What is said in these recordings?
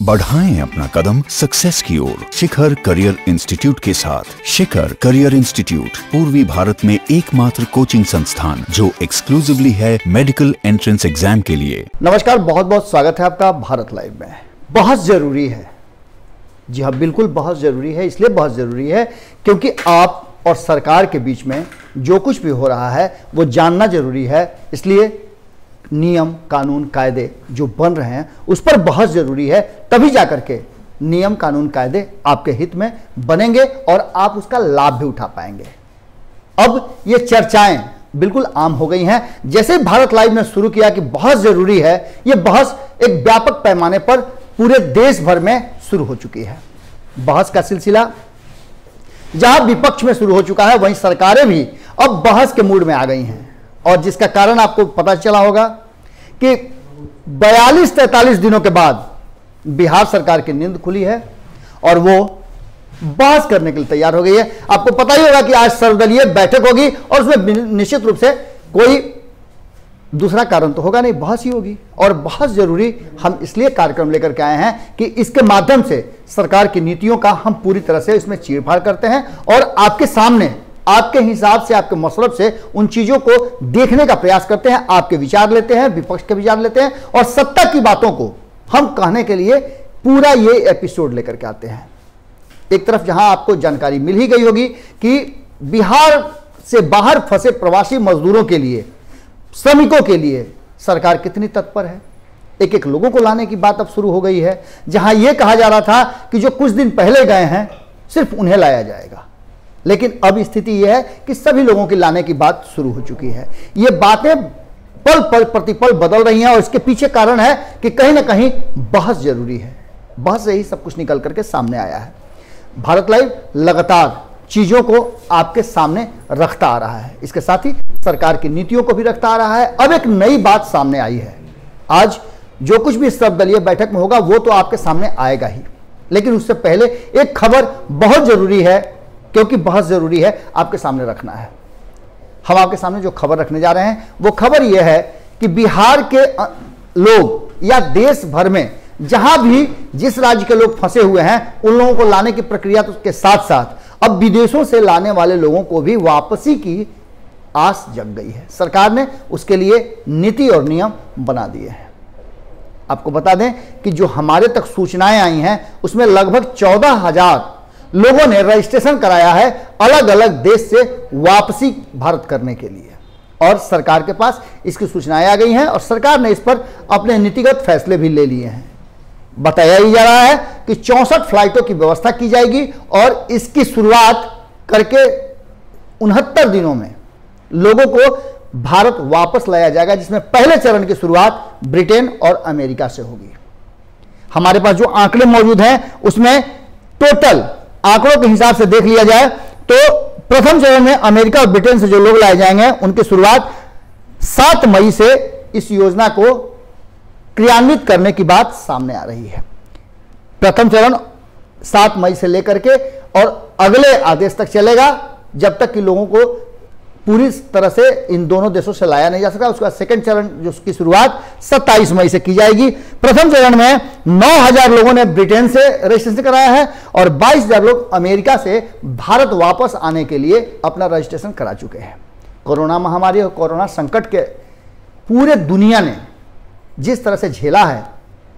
बढ़ाएँ अपना कदम सक्सेस की ओर। शिखर करियर इंस्टीट्यूट के साथ। शिखर करियर इंस्टीट्यूट पूर्वी भारत में एकमात्र कोचिंग संस्थान, जो एक्सक्लूसिवली है मेडिकल एंट्रेंस एग्ज़ाम के लिए। नमस्कार बहुत बहुत स्वागत है आपका भारत लाइव में। बहुत ज़रूरी है। जी हाँ बिल्कुल बहुत ज़रूरी है, इसलिए बहुत ज़रूरी है, क्योंकि आप और सरकार के बीच में जो कुछ भी हो रहा है, वो जानना ज़रूरी है। इसलिए नियम, कानून, कायदे जो बन रहे हैं, उस पर बहुत ज़रूरी है, तभी जा करके नियम, कानून, कायदे आपके हित में बनेंगे और आप उसका लाभ भी उठा पाएँगे। अब ये चर्चाएँ बिल्कुल आम हो गई हैं। जैसे भारत लाइव ने शुरू किया कि बहुत ज़रूरी है, ये बहस एक व्यापक पैमाने पर पूरे देश भर में शुरू हो चुकी है। बहस का सिलसिला जहाँ विपक्ष में शुरू हो चुका है, वहीं सरकारें भी अब बहस के मूड में आ गई हैं। और जिसका कारण आपको पता चला होगा कि 42-43 दिनों के बाद बिहार सरकार की नींद खुली है और वो बहस करने के लिए तैयार हो गई है। आपको पता ही होगा कि आज सर्वदलीय बैठक होगी और उसमें निश्चित रूप से कोई दूसरा कारण तो होगा नहीं, बहस ही होगी। और बहुत ज़रूरी हम इसलिए कार्यक्रम लेकर के आए हैं कि इसके माध्यम से सरकार की नीतियों का हम पूरी तरह से इसमें चीरफाड़ करते हैं और आपके सामने आपके हिसाब से, आपके मसलब से उन चीज़ों को देखने का प्रयास करते हैं, आपके विचार लेते हैं, विपक्ष के विचार लेते हैं और सत्ता की बातों को हम कहने के लिए पूरा ये एपिसोड लेकर के आते हैं। एक तरफ़ जहाँ आपको जानकारी मिल ही गई होगी कि बिहार से बाहर फंसे प्रवासी मजदूरों के लिए, श्रमिकों के लिए सरकार कितनी तत्पर है? एक एक लोगों को लाने की बात अब शुरू हो गई है, जहाँ यह कहा जा रहा था कि जो कुछ दिन पहले गए हैं, सिर्फ़ उन्हें लाया जाएगा। लेकिन अब स्थिति यह है कि सभी लोगों के लाने की बात शुरू हो चुकी है। ये बातें पल पल, प्रतिपल बदल रही हैं और इसके पीछे कारण है कि कहीं ना कहीं बहस ज़रूरी है। बहस से ही सब कुछ निकल करके सामने आया है। भारत लाइव लगातार चीज़ों को आपके सामने रखता आ रहा है। इसके साथ ही सरकार की नीतियों को भी रखता आ रहा है। अब एक नई बात सामने आई है। आज जो कुछ भी सर्वदलीय बैठक में होगा, वो तो आपके सामने आएगा ही। लेकिन उससे पहले एक खबर बहुत ज़रूरी है क्योंकि बहुत ज़रूरी है आपके सामने रखना है। हम आपके सामने जो खबर रखने जा रहे हैं, वो खबर यह है कि बिहार के लोग या देश भर में जहाँ भी जिस राज्य के लोग फंसे हुए हैं, उन लोगों को लाने की प्रक्रिया तो के साथ साथ अब विदेशों से लाने वाले लोगों को भी वापसी की आस जग गई है। सरकार ने उसके लिए नीति और नियम बना दिए हैं। आपको बता दें कि जो हमारे तक सूचनाएँ आई हैं, उसमें लगभग चौदह हज़ार लोगों ने रजिस्ट्रेशन कराया है अलग अलग देश से वापसी भारत करने के लिए। और सरकार के पास इसकी सूचनाएँ आ गई हैं और सरकार ने इस पर अपने नीतिगत फैसले भी ले लिए हैं। बताया ही जा रहा है कि चौंसठ फ्लाइटों की व्यवस्था की जाएगी और इसकी शुरुआत करके उनहत्तर दिनों में लोगों को भारत वापस लाया जाएगा, जिसमें पहले चरण की शुरुआत ब्रिटेन और अमेरिका से होगी। हमारे पास जो आंकड़े मौजूद हैं, उसमें टोटल आंकड़ों के हिसाब से देख लिया जाए तो प्रथम चरण में अमेरिका और ब्रिटेन से जो लोग लाए जाएँगे, उनकी शुरुआत सात मई से इस योजना को क्रियान्वित करने की बात सामने आ रही है। प्रथम चरण सात मई से लेकर के और अगले आदेश तक चलेगा, जब तक कि लोगों को पूरी तरह से इन दोनों देशों से लाया नहीं जा सकता उसके सेकंड चरण जो उसकी शुरुआत 27 मई से की जाएगी। प्रथम चरण में 9000 लोगों ने ब्रिटेन से रजिस्ट्रेशन कराया है और 22000 लोग अमेरिका से भारत वापस आने के लिए अपना रजिस्ट्रेशन करा चुके हैं। कोरोना महामारी और कोरोना संकट के पूरे दुनिया ने जिस तरह से झेला है,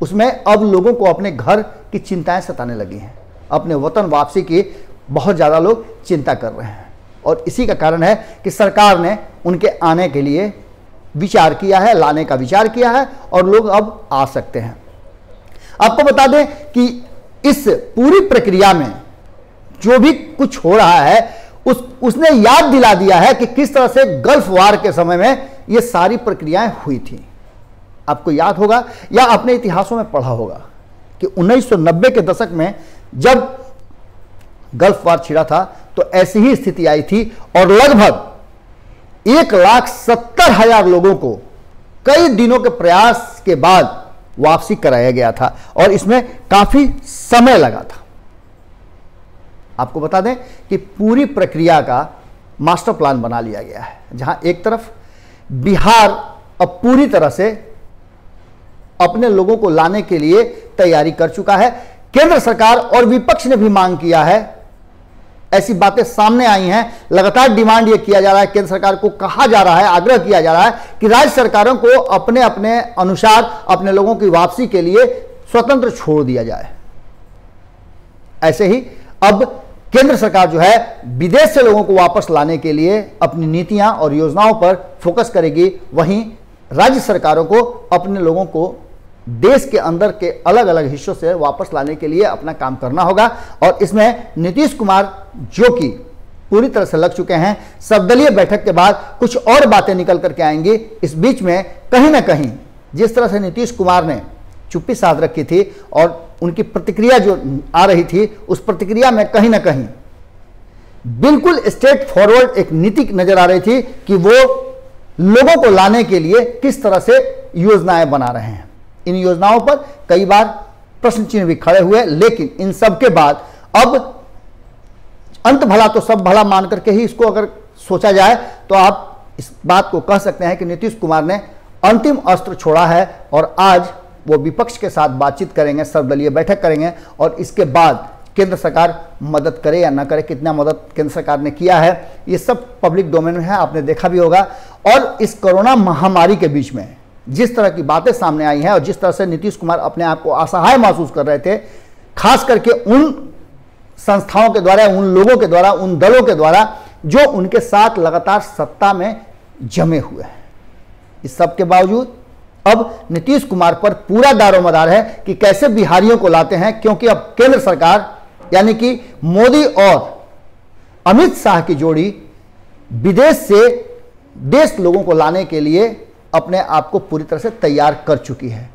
उसमें अब लोगों को अपने घर की चिंताएँ सताने लगी हैं। अपने वतन वापसी की बहुत ज़्यादा लोग चिंता कर रहे हैं। और इसी का कारण है कि सरकार ने उनके आने के लिए विचार किया है, लाने का विचार किया है और लोग अब आ सकते हैं। आपको बता दें कि इस पूरी प्रक्रिया में जो भी कुछ हो रहा है, उस, उसने याद दिला दिया है कि किस तरह से गल्फ वार के समय में ये सारी प्रक्रियाएँ हुई थी। आपको याद होगा या अपने इतिहासों में पढ़ा होगा कि 1990 के दशक में जब गल्फ वार छिड़ा था तो ऐसी ही स्थिति आई थी और लगभग एक लाख सत्तर हज़ार लोगों को कई दिनों के प्रयास के बाद वापसी कराया गया था और इसमें काफ़ी समय लगा था। आपको बता दें कि पूरी प्रक्रिया का मास्टर प्लान बना लिया गया है, जहाँ एक तरफ़ बिहार अब पूरी तरह से अपने लोगों को लाने के लिए तैयारी कर चुका है। केंद्र सरकार और विपक्ष ने भी मांग किया है ऐसी बातें सामने आई हैं। लगातार डिमांड यह किया जा रहा है, केंद्र सरकार को कहा जा रहा है, आग्रह किया जा रहा है कि राज्य सरकारों को अपने अपने अनुसार, अपने लोगों की वापसी के लिए स्वतंत्र छोड़ दिया जाए। ऐसे ही अब केंद्र सरकार जो है, विदेश से लोगों को वापस लाने के लिए अपनी नीतियाँ और योजनाओं पर फोकस करेगी। वहीं राज्य सरकारों को, अपने लोगों को देश के अंदर के अलग अलग हिस्सों से वापस लाने के लिए अपना काम करना होगा। और इसमें नीतीश कुमार जो कि पूरी तरह से लग चुके हैं, सर्वदलीय बैठक के बाद कुछ और बातें निकल करके आएँगी। इस बीच में कहीं ना कहीं जिस तरह से नीतीश कुमार ने चुप्पी साध रखी थी और उनकी प्रतिक्रिया जो आ रही थी, उस प्रतिक्रिया में कहीं ना कहीं बिल्कुल स्ट्रेट फॉरवर्ड एक नीति नज़र आ रही थी कि वो लोगों को लाने के लिए किस तरह से योजनाएँ बना रहे हैं। इन योजनाओं पर कई बार प्रश्न चिन्ह भी खड़े हुए, लेकिन इन सब के बाद अब अंत भला तो सब भला मान करके ही इसको अगर सोचा जाए तो आप इस बात को कह सकते हैं कि नीतीश कुमार ने अंतिम अस्त्र छोड़ा है और आज वो विपक्ष के साथ बातचीत करेंगे, सर्वदलीय बैठक करेंगे और इसके बाद केंद्र सरकार मदद करे या ना करे, कितना मदद केंद्र सरकार ने किया है, ये सब पब्लिक डोमेन में है, आपने देखा भी होगा। और इस कोरोना महामारी के बीच में जिस तरह की बातें सामने आई हैं और जिस तरह से नीतीश कुमार अपने आप को असहाय महसूस कर रहे थे, खास करके उन संस्थाओं के द्वारा, उन लोगों के द्वारा, उन दलों के द्वारा, जो उनके साथ लगातार सत्ता में जमे हुए हैं। इस सब के बावजूद, अब नीतीश कुमार पर पूरा दारोमदार है कि कैसे बिहारियों को लाते हैं, क्योंकि अब केंद्र सरकार, यानी कि मोदी और अमित शाह की जोड़ी विदेश से देश लोगों को लाने के लिए अपने आप को पूरी तरह से तैयार कर चुकी है।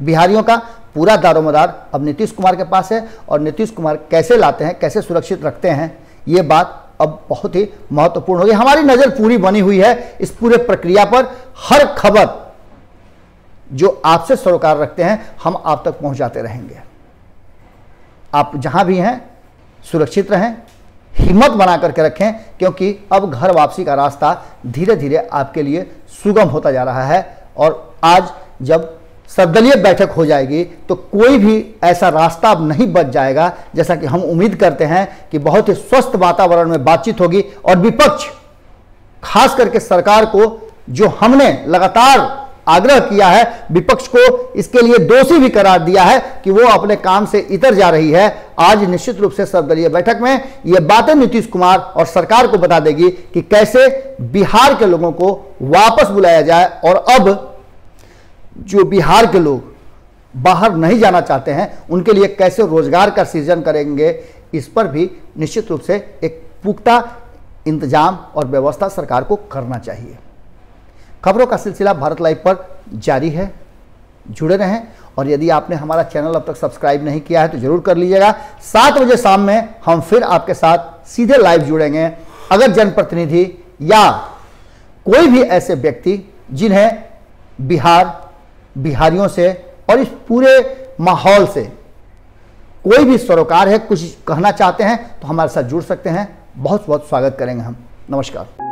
बिहारियों का पूरा दारोमदार अब नीतीश कुमार के पास है और नीतीश कुमार कैसे लाते हैं, कैसे सुरक्षित रखते हैं, ये बात अब बहुत ही महत्वपूर्ण होगी। हमारी नज़र पूरी बनी हुई है इस पूरे प्रक्रिया पर। हर खबर जो आपसे सरोकार रखते हैं, हम आप तक पहुंचाते रहेंगे। आप जहाँ भी हैं, सुरक्षित रहें हिम्मत बना करके रखें, क्योंकि अब घर वापसी का रास्ता धीरे धीरे आपके लिए सुगम होता जा रहा है। और आज जब सर्वदलीय बैठक हो जाएगी तो कोई भी ऐसा रास्ता अब नहीं बच जाएगा, जैसा कि हम उम्मीद करते हैं कि बहुत ही स्वस्थ वातावरण में बातचीत होगी और विपक्ष, खास करके सरकार को, जो हमने लगातार आग्रह किया है, विपक्ष को इसके लिए दोषी भी करार दिया है कि वो अपने काम से इतर जा रही है। आज निश्चित रूप से सर्वदलीय बैठक में ये बातें नीतीश कुमार और सरकार को बता देगी कि कैसे बिहार के लोगों को वापस बुलाया जाए और अब जो बिहार के लोग बाहर नहीं जाना चाहते हैं, उनके लिए कैसे रोज़गार का सृजन करेंगे, इस पर भी निश्चित रूप से एक पुख्ता इंतज़ाम और व्यवस्था सरकार को करना चाहिए। खबरों का सिलसिला भारत लाइव पर जारी है। जुड़े रहें और यदि आपने हमारा चैनल अब तक सब्सक्राइब नहीं किया है तो ज़रूर कर लीजिएगा। सात बजे शाम में हम फिर आपके साथ सीधे लाइव जुड़ेंगे। अगर जनप्रतिनिधि या कोई भी ऐसे व्यक्ति जिन्हें बिहार, बिहारियों से और इस पूरे माहौल से कोई भी सरोकार है, कुछ कहना चाहते हैं तो हमारे साथ जुड़ सकते हैं। बहुत बहुत स्वागत करेंगे हम। नमस्कार।